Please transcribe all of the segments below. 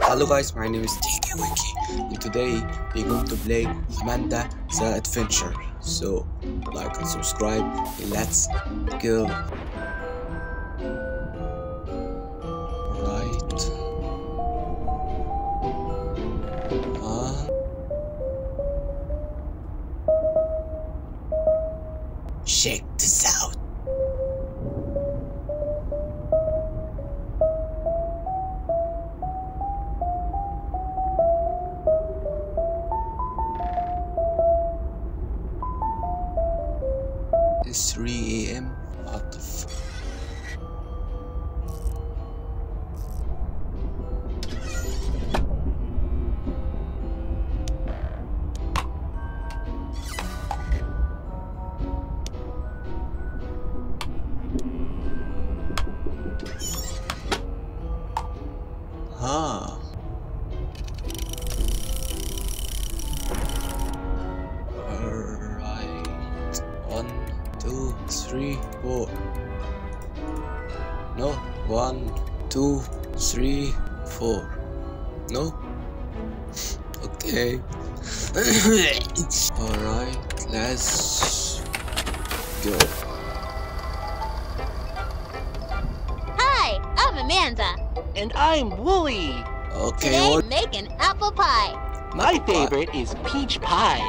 Hello guys, my name is TK Wiki and today we're going to play Amanda the Adventurer. So like and subscribe and let's go. Right. Ah. Check this. It's 3 a.m. What the three, four. No. One, two, three, four. No? Okay. Alright, let's go. Hi, I'm Amanda. And I'm Wooly. Okay, Today, what? making apple pie. My favorite is peach pie.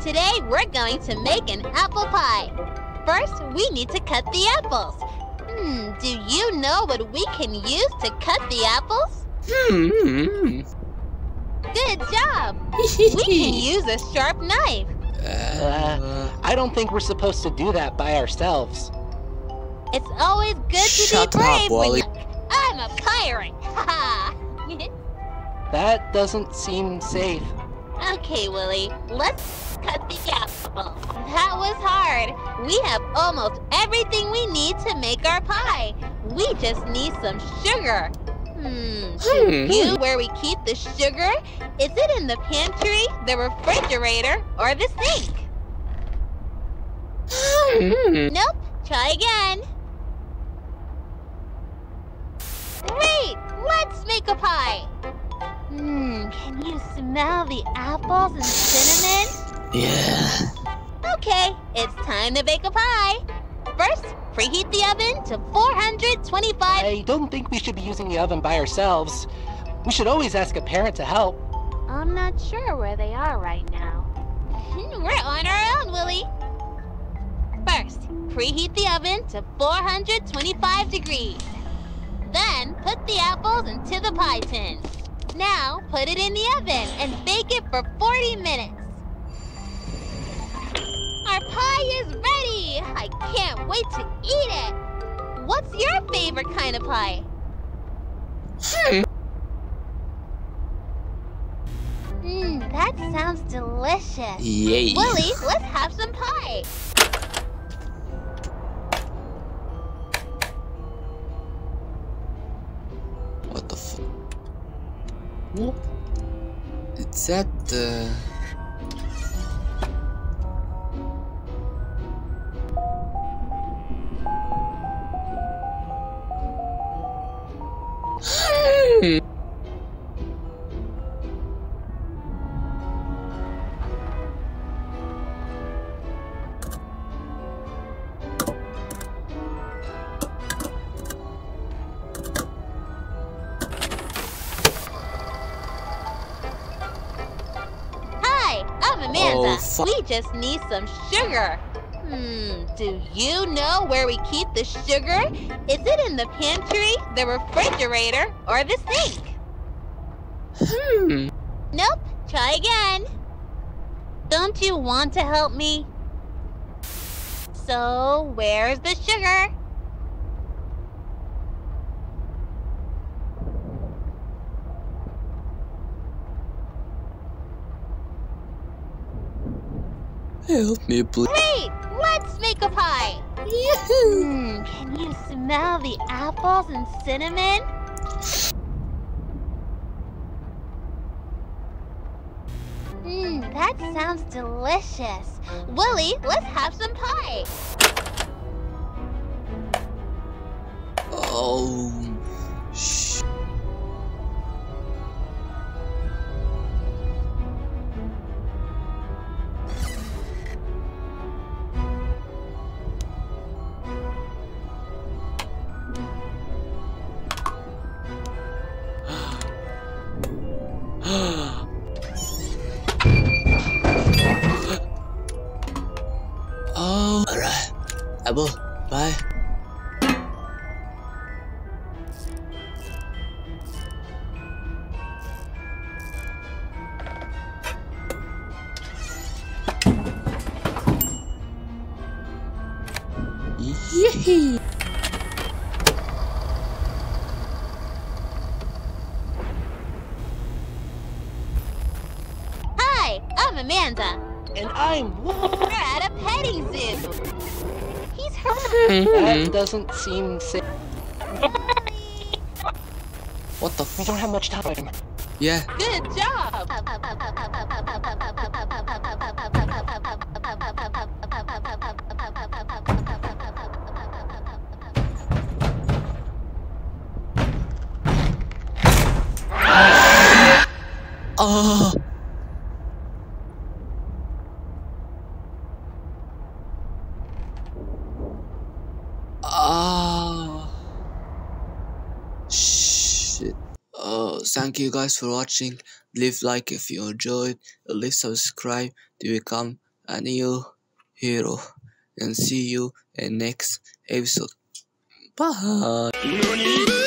Today, we're going to make an apple pie. First, we need to cut the apples. Hmm, do you know what we can use to cut the apples? Hmm. Good job! We can use a sharp knife. Uh, I don't think we're supposed to do that by ourselves. It's always good to Shut be up, brave Wooly. when I'm a pirate. Haha. That doesn't seem safe. okay, Wooly. let's cut the apple. That was hard. We have almost everything we need to make our pie. We just need some sugar. Hmm. Hmm. You where we keep the sugar? Is it in the pantry, the refrigerator, or the sink? hmm. Nope. Try again. Great! Let's make a pie. Hmm. Can you smell the apples and cinnamon? Yeah. Okay, it's time to bake a pie. First, preheat the oven to 425. I don't think we should be using the oven by ourselves. We should always ask a parent to help. I'm not sure where they are right now. Hmm, we're on our own, Wooly. First, preheat the oven to 425 degrees. Then, put the apples into the pie tin. Now, put it in the oven and bake it for 40 minutes. Our pie is ready! I can't wait to eat it! What's your favorite kind of pie? Mmm, that sounds delicious. Yay. Wooly, let's have some pie. What the fuck? Is that uh... Amanda. Oh, we just need some sugar. Hmm, do you know where we keep the sugar? Is it in the pantry, the refrigerator, or the sink? Hmm. Nope. Try again. Don't you want to help me? So, where's the sugar? Help me, please. Great! Let's make a pie. Hmm, can you smell the apples and cinnamon? Mmm, that sounds delicious. Wooly, let's have some pie. Oh, oh, alright. Abu, bye. Yee. Hi, I'm Amanda. And I'm. We're at a petting zoo. He's hurt. That mm-hmm. doesn't seem safe. What the We don't have much time. Yeah. Good job. Oh. Thank you guys for watching. Leave like if you enjoyed. Leave subscribe to become a new hero. And see you in next episode. Bye.